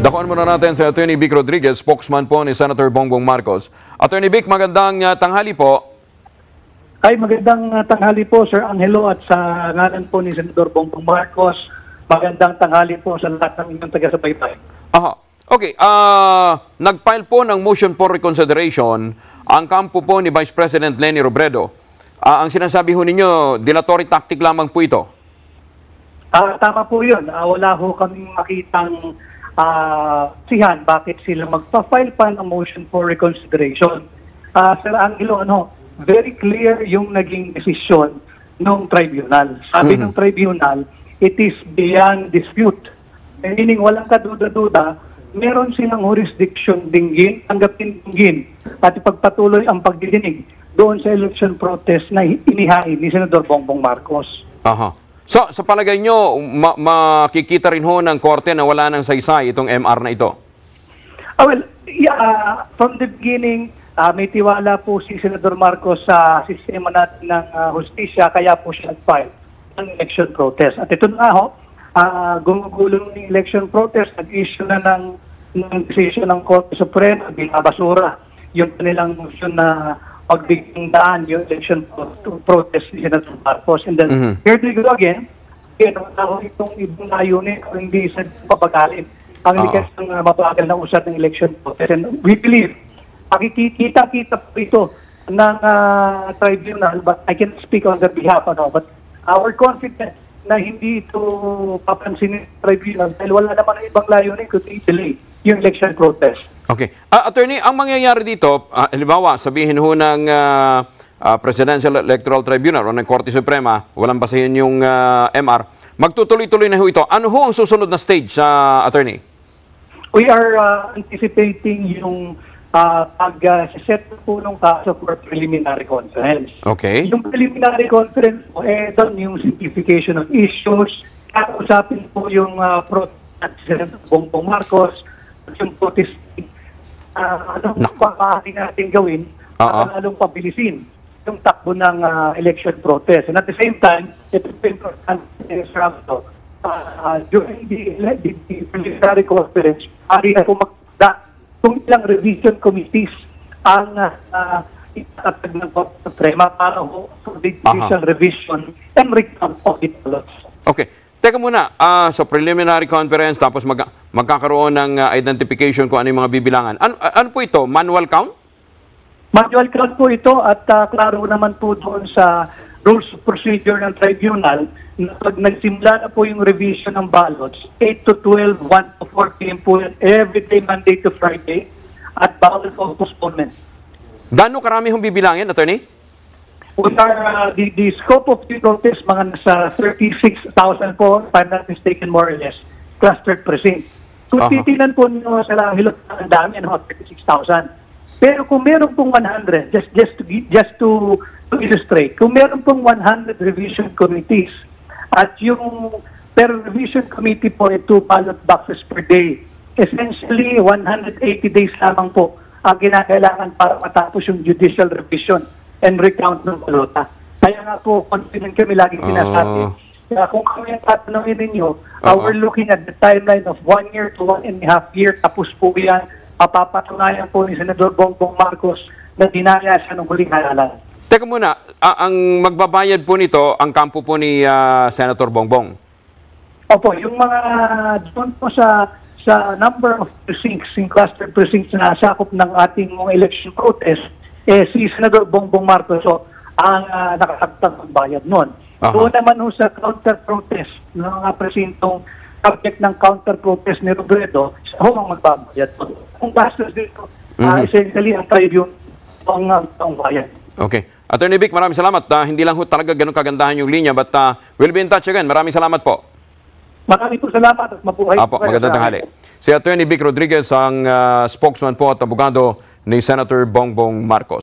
Dakuan muna natin si Attorney Vic Rodriguez, spokesman po ni Senator Bongbong Marcos. Attorney Vic, magandang uh, tanghali po. Ay, magandang uh, tanghali po, Sir Angelo, at sa ngalan po ni Senador Bongbong Marcos, magandang tanghali po sa lahat ng inyong taga-subaybay. Aha. Okay, ah nag-file po ng motion for reconsideration ang kampo po ni Vice President Lenny Robredo. Ah, ang sinasabi ho ninyo, dilatory tactic lamang po ito. Ah, tama po yun. Ah, wala ho kaming makitang ah, sihan bakit sila magpa-file pa ng motion for reconsideration. Ah, Sir Angelo, ano, very clear yung naging desisyon ng tribunal. Sabi ng tribunal, it is beyond dispute. Eh, Meaning walang kaduda-duda, meron silang jurisdiction dinggin, tanggapin dinggin, at ipagpatuloy ang pagdidinig doon sa election protest na inihain ni Senador Bongbong Marcos. Aha. So, sa palagay nyo, ma- makikita rin ho ng korte na wala ng saysay itong MR na ito? Ah, well, yeah, from the beginning, ah, may tiwala po si Senador Marcos sa sistema natin ng ah, hustisya, kaya po siya nag-file ng election protest. At ito na ho, ah, gumugulong ng election protest, nag-issue na ng, ng decision ng Korte Suprema, binabasura yung kanilang motion na pagbiging daan yung election pro- protest ni Senator Marcos. And then, Mhm. here they go again, ako itong ibang layunin kung hindi sa papagalin ang likas ng uh, mabagal na usad ng election protest. And we believe, makikita-kita po ito ng ah, tribunal, but I can speak on their behalf, ano, but our confidence na hindi ito papansin ng tribunal dahil wala naman ang ibang layunin kundi delay yung election protest. Okay. Ah, attorney, ang mangyayari dito, ah, halimbawa, sabihin ho ng ah, ah, Presidential Electoral Tribunal o ng Korte Suprema, walang basahin yung ah, MR, magtutuloy-tuloy na ho ito. Ano ho ang susunod na stage sa attorney? We are uh, anticipating yung uh, pag-set po ng kaso for preliminary conference. Okay. Yung preliminary conference po, eh, doon yung simplification of issues, kakausapin po yung uh, pro at Senator Bongbong Marcos, at yung protest, uh, anong maaari natin gawin, Oo. para lalong pabilisin yung takbo ng uh, election protest. And at the same time, ito po importante Sir Abdo, uh, during the, the, the preliminary conference, ari na po magda kung ilang revision committees ang uh, itatag ng Suprema para ho for the judicial revision and recount of the ballots. Okay. Teka muna, ah, so preliminary conference, tapos mag magkakaroon ng ah, identification kung ano yung mga bibilangan. Ano, ano po ito? Manual count? Manual count po ito at uh, klaro naman po doon sa rules of procedure ng tribunal na pag nagsimula na po yung revision ng ballots, 8 to 12, 1 to 4 p.m. po yan, every day, Monday to Friday, at bawal po postponement. Gaano karami hong bibilangin, attorney? We are, uh, the, the scope of the protest, mga nasa 36,000 po, if I'm not mistaken, more or less, clustered precinct. Kung Aha. titignan po nyo sa Langilot, ang dami, ano, 36,000. Pero kung meron pong 100, just, just, to, just to, to illustrate, kung meron pong 100 revision committees, at yung per revision committee po ay two ballot boxes per day, essentially 180 days lamang po ang kinakailangan para matapos yung judicial revision and recount ng balota. Kaya nga po, confident kami lagi sinasabi. Ah. Kaya kung kami ang tatanungin ninyo, uh, Oo. we're looking at the timeline of one year to one and a half year. Tapos po yan, mapapatunayan po ni Senador Bongbong Marcos na dinaya siya ng huling halalan. Teka muna, ang magbabayad po nito, ang kampo po ni ah, Senator Bongbong. Opo, yung mga doon po sa sa number of precincts, yung cluster precincts na nasakop ng ating mga election protest, eh si Senador Bongbong Marcos so, ang uh, nakakagtang ng bayad noon. Aha. Doon naman ho sa counter-protest ng mga presintong subject ng counter-protest ni Robredo, siya ho ang magbabayad. Kung gastos dito, ah, Mhm. essentially ang tribune ang, ang, ang bayad. Okay. Attorney Vic, maraming salamat. Ah, hindi lang ho talaga ganun kagandahan yung linya, but ah, we'll be in touch again. Maraming salamat po. Marami po salamat at mabuhay Apo, magandang tanghali. Si Attorney Vic Rodriguez, ang ah, spokesman po at abogado ni Senator Bongbong Marcos.